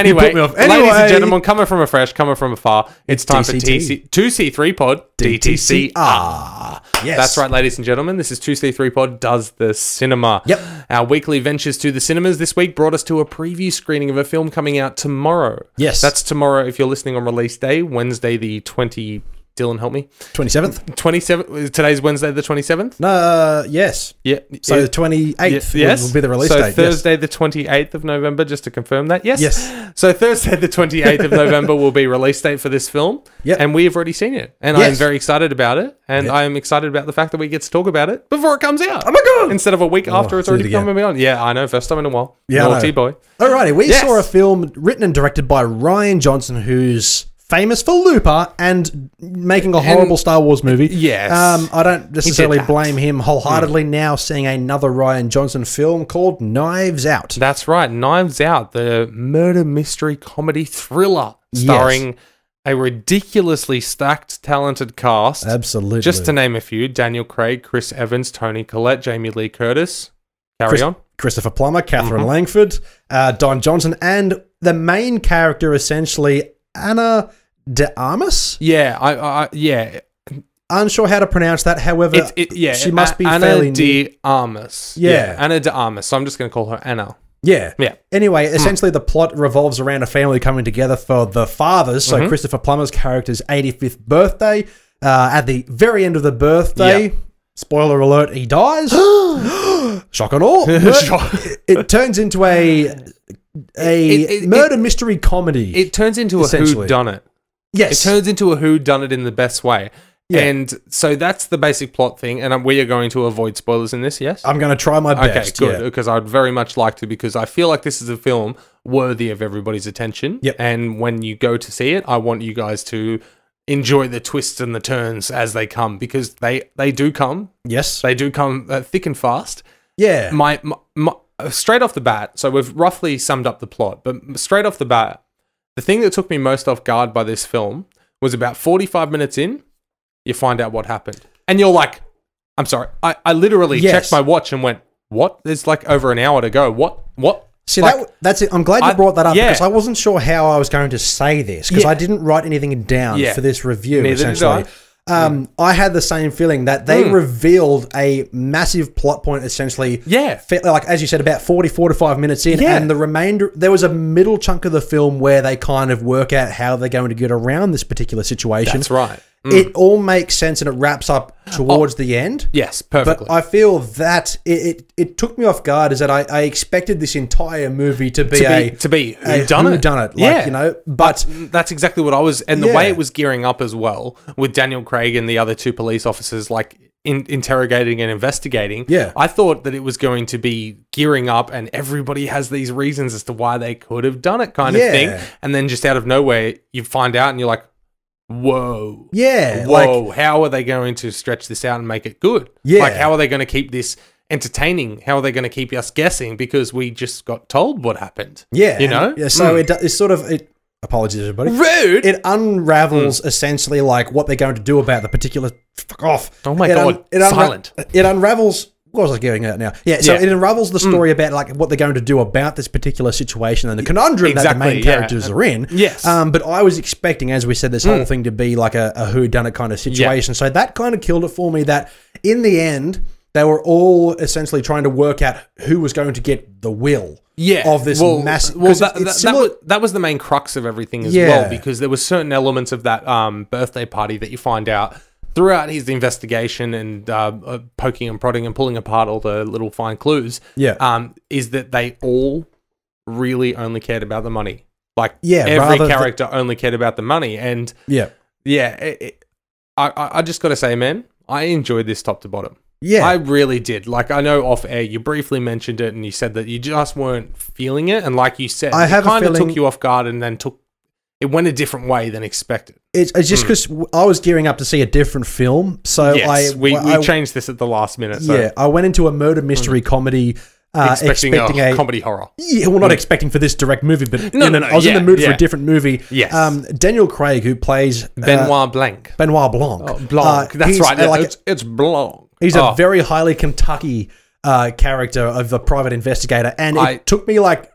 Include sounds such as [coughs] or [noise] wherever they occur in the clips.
Anyway, off. ladies and gentlemen, coming from afresh, coming from afar, it's, time for TC, 2C3 Pod DTCR. Yes. That's right, ladies and gentlemen. This is 2C3 Pod Does the Cinema. Yep. Our weekly ventures to the cinemas this week brought us to a preview screening of a film coming out tomorrow. Yes. That's tomorrow if you're listening on release day, Wednesday the 20. Dylan, help me. 27th? 27th. Today's Wednesday the 27th? No, uh, yes. Yeah. So yeah. the 28th Ye- will, will be the release so date. yes. Thursday, the 28th of November, just to confirm that. Yes. Yes. So Thursday, the 28th of November will be release date for this film. Yep. And we have already seen it. And I'm very excited about it. And Yep. I am excited about the fact that we get to talk about it before it comes out. Oh my God. Instead of a week after it's it already again. coming out. Yeah, I know. First time in a while. Yeah, I Naughty boy. Alrighty, we Yes. saw a film written and directed by Rian Johnson, who's famous for Looper and making a horrible Star Wars movie. Yes. Um, I don't necessarily blame him wholeheartedly now seeing another Rian Johnson film called Knives Out. That's right. Knives Out, the murder mystery comedy thriller starring a ridiculously stacked, talented cast. Absolutely. Just to name a few Daniel Craig, Chris Evans, Toni Collette, Jamie Lee Curtis. Carry Chris- on. Christopher Plummer, Katherine Mm-hmm. Langford, uh, Don Johnson, and the main character essentially Ana de Armas. Yeah, I, I yeah, Unsure how to pronounce that. However, it's it, yeah. she must be Ana fairly new. de Armas. Yeah. Ana de Armas. So I'm just going to call her Ana. Yeah. Yeah. Anyway, essentially the plot revolves around a family coming together for the father's, Mm-hmm. so Christopher Plummer's character's 85th birthday. Uh, at the very end of the birthday, Yeah. spoiler alert, he dies. [gasps] [gasps] Shock and all. [laughs] Shock. it turns into a a It- it- murder mystery comedy. It turns into a who done it. It turns into a who done it in the best way. Yeah. And so that's the basic plot thing. And um, we are going to avoid spoilers in this. Yes. I'm going to try my best. Okay, good. yeah. Because I'd very much like to, because I feel like this is a film worthy of everybody's attention. Yep. And when you go to see it, I want you guys to enjoy the twists and the turns as they come, because they they do come. Yes. They do come uh, thick and fast. Yeah. My, my, my straight off the bat. So we've roughly summed up the plot, but straight off the bat, the thing that took me most off guard by this film was about 45 minutes in, you find out what happened. And you're like, I'm sorry. I, I literally Yes. checked my watch and went, what? There's like over an hour to go. What? What? See Like, that that's it. I'm glad you I- brought that up yeah. because I wasn't sure how I was going to say this because Yeah. I didn't write anything down Yeah. for this review. Neither essentially, um, I had the same feeling that they Hmm. revealed a massive plot point. Essentially, Yeah. like as you said, about 40, 45 minutes in, Yeah. and the remainder there was a middle chunk of the film where they kind of work out how they're going to get around this particular situation. That's right. Mm. It all makes sense and it wraps up towards the end. Yes, perfectly. But. I feel that it, it, it took me off guard is that I, I expected this entire movie to be, to a be, to be a done it. done it. Like, yeah. you know, but That's exactly what I was, and the way it was gearing up as well, with Daniel Craig and the other two police officers like in, interrogating and investigating. Yeah. I thought that it was going to be gearing up, and everybody has these reasons as to why they could have done it, kind of thing. And then just out of nowhere, you find out, and you're like, "Whoa, yeah, like whoa! how are they going to stretch this out and make it good? Yeah. like how are they going to keep this?" Entertaining. How are they going to keep us guessing? Because we just got told what happened. yeah, you know. yeah. So Mm. it it's sort of it. Apologies, everybody. rude. It unravels essentially like what they're going to do about the particular. Fuck off! Oh my It God, it unra- silent. It unravels. What was I getting at now? Yeah, so Yeah. Mm. it unravels the story about like what they're going to do about this particular situation and the conundrum that the main yeah. characters are in. Yes. Um, but I was expecting, as we said, this whole thing to be like a, a who done it kind of situation. So that kind of killed it for me. That in the end, they were all essentially trying to work out who was going to get the will. yeah, Of this well, massive. Well, that, that, that, was, that was the main crux of everything as Yeah. well, because there were certain elements of that um, birthday party that you find out throughout his investigation and uh, uh, poking and prodding and pulling apart all the little fine clues. Yeah. um, is that they all really only cared about the money. Like, Yeah, every rather th- character only cared about the money, and yeah. yeah, it, it, I, I I just got to say, man, I enjoyed this top to bottom. Yeah. I really did. Like I know off air, you briefly mentioned it, and you said that you just weren't feeling it, and like you said, I have it kind of feeling- took you off guard, and then took it went a different way than expected. It's, it's Hmm. just because I was gearing up to see a different film. So yes, I, we, we I, changed this at the last minute. So yeah, I went into a murder mystery comedy. Uh, expecting, expecting, a, a, comedy horror. Yeah, well, not expecting for this direct movie, but No, no, no, I was in the mood for a different movie. Yes. Um, Daniel Craig, who plays uh, Benoit Blanc. Benoit Blanc. Oh, Blanc. Uh, That's right. uh, yeah, like, it's, it's Blanc. he's Oh, a very highly Kentucky uh, character of a private investigator, and it I- took me like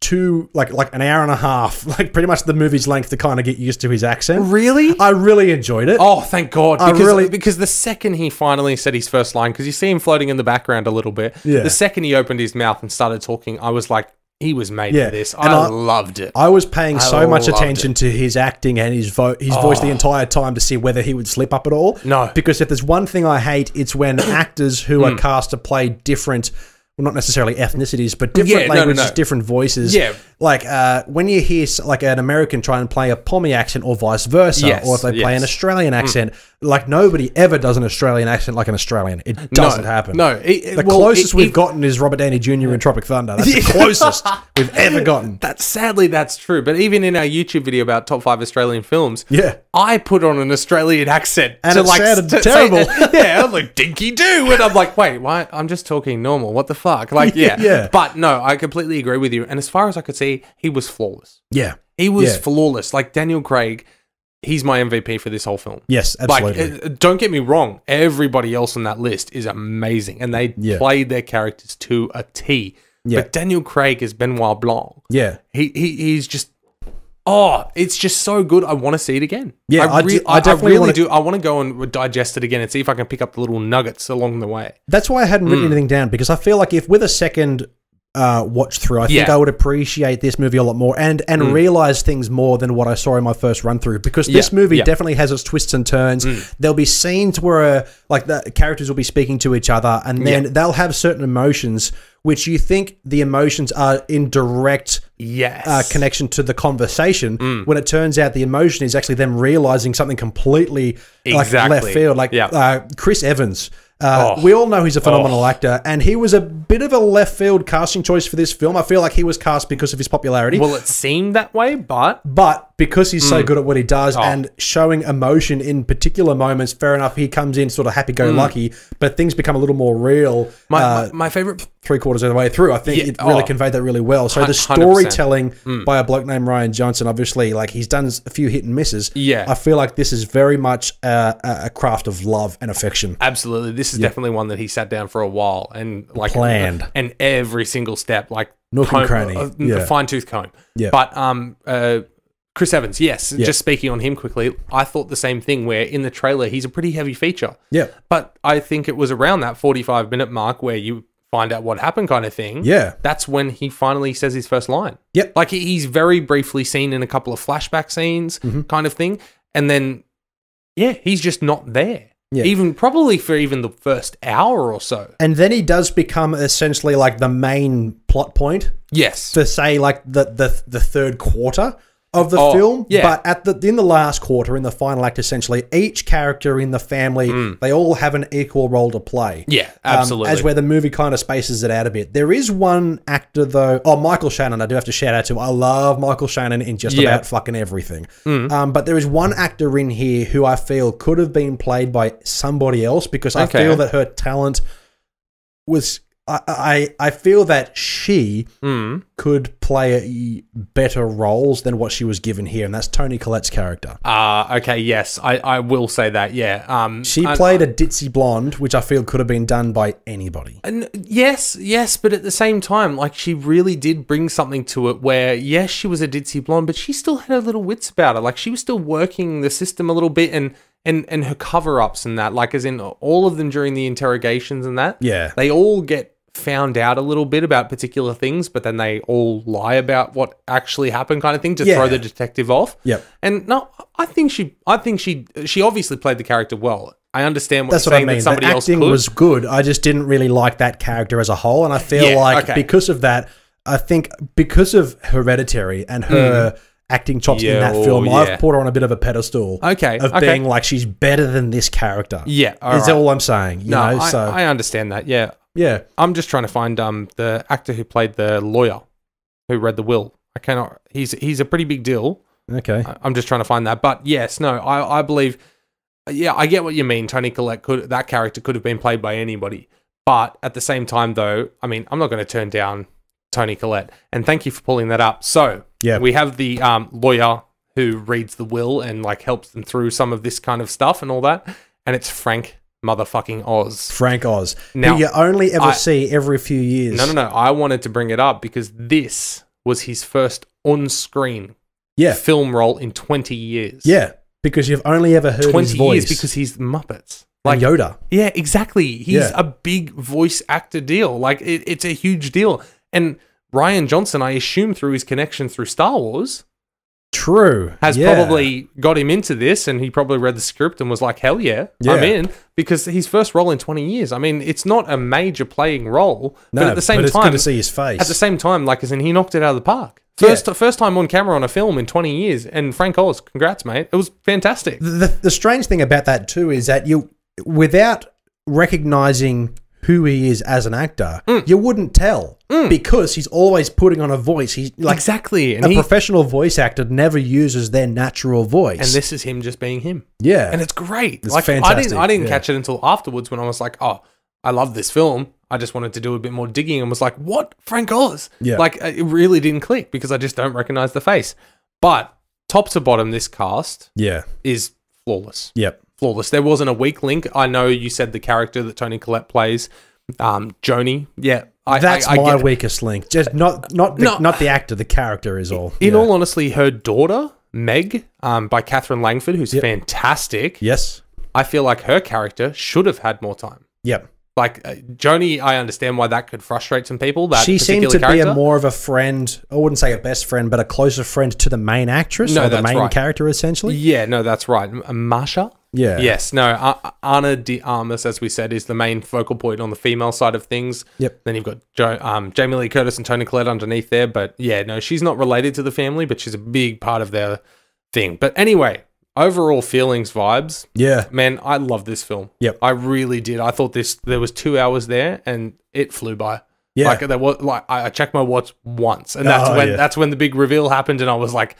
two like like an hour and a half, [laughs] like pretty much the movie's length to kind of get used to his accent. Really? I really enjoyed it. Oh, thank God! I Because, really- because the second he finally said his first line, because you see him floating in the background a little bit. Yeah. The second he opened his mouth and started talking, I was like, he was made Yeah. for this. And I, I- loved it. I was paying so much loved attention to his acting and his vo- his voice the entire time to see whether he would slip up at all. Oh. No. because if there's one thing I hate, it's when [coughs] actors who Hmm. are cast to play different. Well, not necessarily ethnicities, but different Yeah, no, no, languages, no. different voices. Yeah. like uh, when you hear like an American try and play a Pommy accent, or vice versa, Yes, or if they play an. Australian accent, like nobody ever does an Australian accent like an Australian. It doesn't no, happen. No. It- it- the well, closest it- we've gotten is Robert Downey Jr. in Tropic Thunder. That's the closest [laughs] we've ever gotten. That sadly, that's true. But even in our YouTube video about top five Australian films, Yeah. I put on an Australian accent And it like sounded to say- terrible. [laughs] yeah, I'm like dinky do, and I'm like, wait, why? I'm just talking normal. What the fuck? Like, [laughs] yeah, Yeah. But no, I completely agree with you. And as far as I could see, he was flawless. Yeah. He was Yeah. flawless. Like Daniel Craig, he's my MVP for this whole film. Yes, absolutely. Like, uh, don't get me wrong. Everybody else on that list is amazing, and they Yeah. played their characters to a T. Yeah. But Daniel Craig is Benoit Blanc. yeah. He, he he's just oh, it's just so good. I want to see it again. Yeah, I, I re- do- I definitely really wanna- do. I want to go and digest it again and see if I can pick up the little nuggets along the way. That's why I hadn't written mm. anything down because I feel like if with a second uh, watch through, I think Yeah. Hmm. I would appreciate this movie a lot more and and realize things more than what I saw in my first run through. Because this Yeah, movie yeah. Definitely has its twists and turns. There'll be scenes where uh, like the characters will be speaking to each other, and then they'll have certain emotions which you think the emotions are in direct Yes. uh, connection to the conversation Hmm. when it turns out the emotion is actually them realizing something completely like Exactly. left field like Yeah. uh, chris evans uh, Oh. we all know he's a phenomenal actor and he was a bit of a left field casting choice for this film i feel like he was cast because of his popularity well, it seemed that way, but but because he's Hmm. so good at what he does Oh. and showing emotion in particular moments, fair enough, he comes in sort of happy go lucky, but things become a little more real. Hmm. my, uh, my, my favorite. Three quarters of the way through. I think Yeah, it really oh. conveyed that really well. So the 100%. storytelling by a bloke named Rian Johnson, obviously, like he's done a few hit and misses. Yeah. I feel like this is very much a, a craft of love and affection. Absolutely, this is definitely one that he sat down for a while and like Planned. and every single step, like Nook and cranny, uh, yeah. fine tooth comb. Yeah. But um, uh, Chris Evans, yes. Just speaking on him quickly, I thought the same thing. Where in the trailer he's a pretty heavy feature. Yeah. But I think it was around that forty-five minute mark where you find out what happened, kind of thing. Yeah. That's when he finally says his first line. Yep. Like he's very briefly seen in a couple of flashback scenes, Mm-hmm. kind of thing, and then yeah, he's just not there. Yeah. Even probably for even the first hour or so. And then he does become essentially like the main plot point Yes. for say like the the, the third quarter of the Oh, film. yeah. But at the in the last quarter, in the final act, essentially, each character in the family they all have an equal role to play. Yeah, Um, absolutely. as where the movie kind of spaces it out a bit. There is one actor though. Oh, Michael Shannon. I do have to shout out to. I love Michael Shannon in just Yeah. About fucking everything. Um, but there is one actor in here who I feel could have been played by somebody else because I Okay. feel that her talent was. I, I I feel that she Mm. could play better roles than what she was given here, and that's Toni Collette's character. Uh, okay, yes, I, I will say that. Yeah. Um, She I- played a ditzy blonde, which I feel could have been done by anybody. And yes, yes, but at the same time, like she really did bring something to it where, yes, she was a ditzy blonde, but she still had her little wits about her. Like she was still working the system a little bit and and and her cover ups and that, like as in all of them during the interrogations and that. Yeah. They all get found out a little bit about particular things, but then they all lie about what actually happened, kind of thing, to Yeah. throw the detective off. Yep. And no, I think she, I think she, she obviously played the character well. I understand what That's you're what I mean. that somebody the else acting was good. I just didn't really like that character as a whole, and I feel Yeah, like okay. because of that, I think because of Hereditary and her hmm. acting chops in. That film, yeah. I've put her on a bit of a pedestal. Okay, Of okay. being like she's better than this character. Yeah, all is right. all I'm saying. You no, know, I, so I understand that. Yeah, yeah, I'm just trying to find um the actor who played the lawyer who read the will. I cannot. He's he's a pretty big deal. okay, I- I'm just trying to find that. But yes, no, I I believe. Yeah, I get what you mean. Toni Collette could that character could have been played by anybody. But at the same time, though, I mean, I'm not going to turn down Toni Collette. And thank you for pulling that up. So Yeah. we have the um, lawyer who reads the will and like helps them through some of this kind of stuff and all that. And it's Frank motherfucking Oz. Frank Oz, Now, who you only ever I- see every few years. No, no, no. I wanted to bring it up because this was his first on-screen Yeah. film role in 20 years. Yeah. Because you've only ever heard 20 his voice. years because he's Muppets. like Like, Yoda. yeah, exactly. He's Yeah. a big voice actor deal. Like, it, it's a huge deal. And Rian Johnson, I assume through his connection through Star Wars, True. has Yeah. probably got him into this and he probably read the script and was like, hell yeah, I'm in. Because his first role in 20 years, I mean, it's not a major playing role, No, but at the same it's time, good to see his face. at the same time, like, as in he knocked it out of the park. Yeah. First, first time on camera on a film in 20 years. And Frank Oz, congrats, mate. It was fantastic. the, the, the strange thing about that too is that you, without recognizing who he is as an actor, Mm. you wouldn't tell because he's always putting on a voice. He's like exactly. And, a he, professional voice actor never uses their natural voice. and this is him just being him. yeah, and it's great. It's like I fantastic, didn't, I didn't yeah. catch it until afterwards when I was like, oh, I love this film. I just wanted to do a bit more digging and was like, what, Frank Oz? Yeah. like uh, it really didn't click because I just don't recognize the face. But top to bottom, this cast yeah, is flawless. yep, Flawless. There wasn't a weak link. I know you said the character that Toni Collette plays, um, Joni. Yeah, I, that's I, I my weakest link. Just not not the, No. not the actor, the character is all. In Yeah. all honesty, her daughter Meg, um, by Katherine Langford, who's Yep. fantastic. yes, I feel like her character should have had more time. yep. like uh, Joni, I understand why that could frustrate some people. That she seemed to be a more of a friend. I wouldn't say a best friend, but a closer friend to the main actress No, or the main right. character, essentially. yeah, no, that's right. M- Masha. Yeah. Yes, no. Uh, Ana de Armas, as we said, is the main focal point on the female side of things. Yep. Then you've got jo- um, Jamie Lee Curtis and Toni Collette underneath there, but yeah, no, she's not related to the family, but she's a big part of their thing. But anyway, overall feelings, vibes. Yeah. Man, I love this film. Yep. I really did. I thought this there was two hours there, and it flew by. Yeah. Like there was like I I checked my watch once, and that's Oh, when yeah. that's when the big reveal happened, and I was like,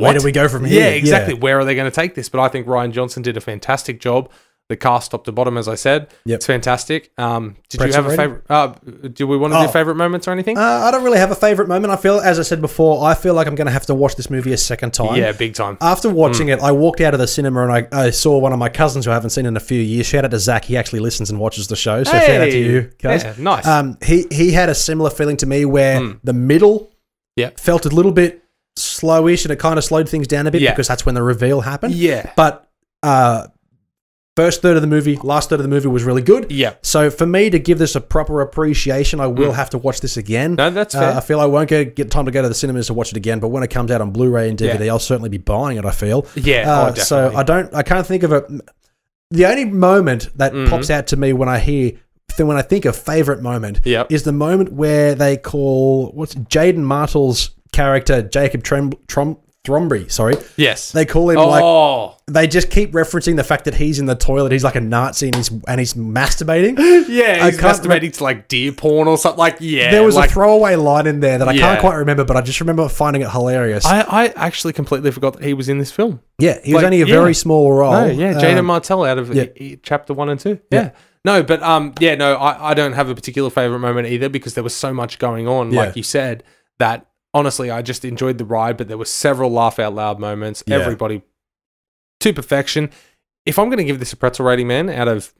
Where do we go from here? Yeah, exactly. Where are they going to take this? But I think Rian Johnson did a fantastic job. The cast top to bottom, as I said, Yep. it's fantastic. Um, did you have a favorite? Uh, do we want to Oh. do favorite moments or anything? Uh, I don't really have a favorite moment. I feel, as I said before, I feel like I'm going to have to watch this movie a second time. yeah, big time. After watching Hmm. it, I walked out of the cinema and I, I saw one of my cousins who I haven't seen in a few years. Shout out to Zach. He actually listens and watches the show. So shout out to Hey! you, guys. Yeah, nice. Um, he he had a similar feeling to me where Mm. the middle felt a little bit slowish and it kind of slowed things down a bit Yeah. because that's when the reveal happened. yeah, But uh, first third of the movie, last third of the movie was really good. yeah. So for me to give this a proper appreciation, I will have to watch this again. No, that's Uh, fair. I feel I won't get, get time to go to the cinemas to watch it again, but when it comes out on Blu-ray and DVD, Yeah. I'll certainly be buying it. I feel. yeah, Uh, oh, so. I don't. I can't think of a. The only moment that Mhm. pops out to me when I hear, when I think of favorite moment, Yep. is the moment where they call what's Jaeden Martell's character Jacob Trem, Trom, Thrombey. Sorry, yes. they call him like oh, they just keep referencing the fact that he's in the toilet. He's like a Nazi and he's and he's masturbating. [laughs] yeah. I He's can't masturbating to like deer porn or something. Like, yeah. there was like, a throwaway line in there that I Yeah. can't quite remember, but I just remember finding it hilarious. I, I actually completely forgot that he was in this film. yeah, he was only a yeah. very small role. Oh, yeah, Jaeden Um, Martell out of yeah. e- e- chapter one and two. Yeah. Yeah. No, but um, yeah, no, I, I don't have a particular favorite moment either because there was so much going on, Yeah. like you said, that honestly I just enjoyed the ride, but there were several laugh out loud moments. Yeah. Everybody to perfection. If I'm going to give this a pretzel rating, man, out of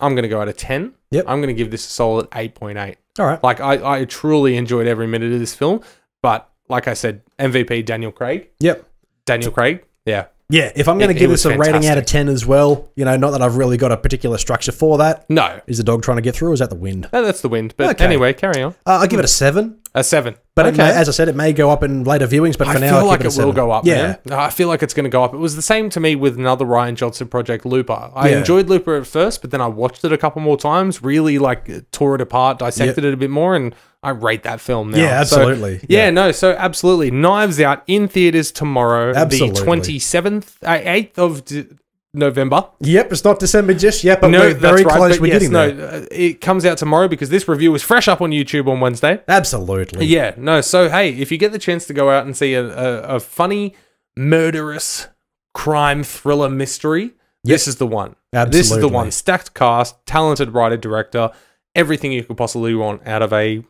I'm going to go out of ten. Yep. I'm going to give this a solid eight point eight. all right. Like I, I truly enjoyed every minute of this film, but like I said, MVP Daniel Craig. Yep. Daniel Craig. Yeah. Yeah, if I'm going to give this a was rating out of 10 as well, you know, not that I've really got a particular structure for that. No, Is the dog trying to get through or is that the wind? no, that's the wind. But Okay. anyway, carry on. Uh, I'll give it a 7. A seven. But it may- as I said, it may go up in later viewings, but for I now, I'll like it, it, will go up. Yeah. man. I feel like it's going to go up. It was the same to me with another Rian Johnson project, Looper. I Yeah. enjoyed Looper at first, but then I watched it a couple more times. Really, like tore it apart, dissected it a bit more, and I rate that film now. Yeah, So, absolutely. yeah, Yeah. no, so absolutely. Knives Out in theaters tomorrow, Absolutely. the twenty seventh, uh, eighth of d- November. Yep, it's not December just yet, but no, we're very right. close. We're yes, getting no, there. uh, it comes out tomorrow because this review is fresh up on YouTube on Wednesday. Absolutely. Yeah, no. So hey, if you get the chance to go out and see a, a, a funny, murderous crime thriller mystery, this is the one. This is the one. Stacked cast, talented writer director, everything you could possibly want out of a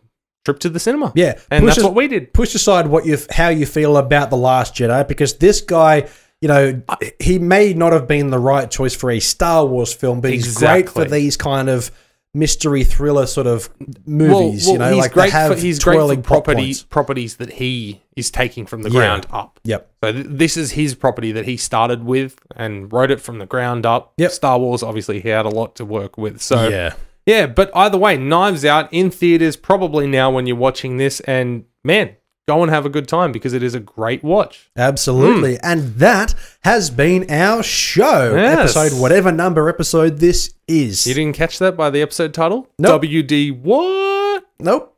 trip to the cinema. Yeah. and push that's as- what we did. push aside what you how you feel about the Last Jedi because this guy, you know, he may not have been the right choice for a Star Wars film, but he's great for these kind of mystery thriller sort of movies. you know, he's like great have for, he's great for property, properties that he is taking from the Yeah. ground up. Yep. So th- this is his property that he started with and wrote it from the ground up. Yep. Star Wars, obviously, he had a lot to work with. So yeah. yeah, but either way, Knives Out in theaters probably now when you're watching this, and man, go and have a good time because it is a great watch. Absolutely. And that has been our show. Yes. Episode, whatever number episode this is. You didn't catch that by the episode title? Nope. WD what? Nope.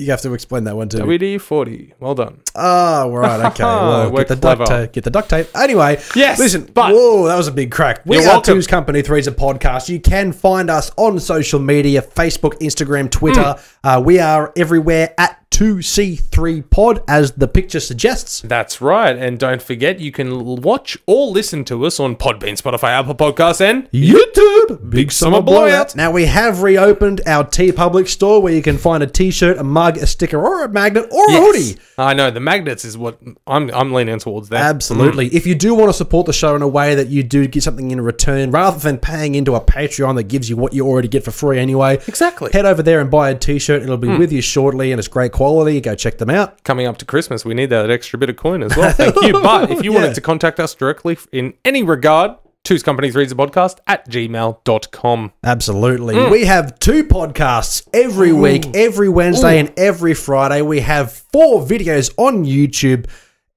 You have to explain that one too. WD forty. Well done. Oh, right. [laughs] Okay. Well, get the duct tape. Get the duct tape. Anyway, Yes, Listen, but- whoa, that was a big crack. We are welcome. Two's Company Three's a podcast. You can find us on social media: Facebook, Instagram, Twitter. Hmm. Uh, we are everywhere at Two C Three Pod, as the picture suggests. That's right. And don't forget, you can watch or listen to us on Podbean, Spotify, Apple Podcasts, and YouTube, Big Summer Blowout. Now we have reopened our TeePublic store where you can find a T-shirt, a mug, a sticker, or a magnet, or a hoodie. I know the magnets is what I'm. I'm leaning towards that. Absolutely. If you do want to support the show in a way that you do get something in return, rather than paying into a Patreon that gives you what you already get for free anyway, Exactly. head over there and buy a T-shirt. It'll be hmm. with you shortly, and it's great quality. Go check them out. Coming up to Christmas, we need that extra bit of coin as well. Thank you. [laughs] But if you Yeah. wanted to contact us directly in any regard, Two's Companies Reads a podcast at gmail.com. Absolutely. Hmm. We have two podcasts every week, every Wednesday and every Friday. We have four videos on YouTube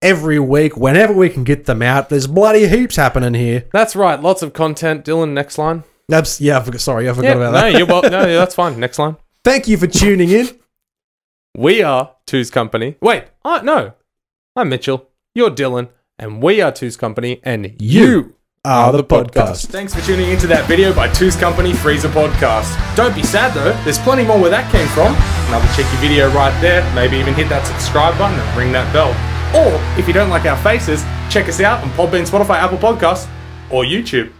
every week whenever we can get them out. There's bloody heaps happening here. That's right. Lots of content. Dylan, next line. That's yeah, I forgot, sorry, I forgot Yeah, about no, that. you're well, no, [laughs] that's fine. Next line. Thank you for tuning in. [laughs] We are Two's Company. Wait, I no. I'm Mitchell. You're Dylan. And we are Two's Company. And you Are the podcast. Thanks for tuning into that video by Two's Company Three's a Podcast. Don't be sad though, there's plenty more where that came from. Another cheeky video right there. Maybe even hit that subscribe button and ring that bell. Or if you don't like our faces, check us out on Podbean, Spotify, Apple Podcasts, or YouTube.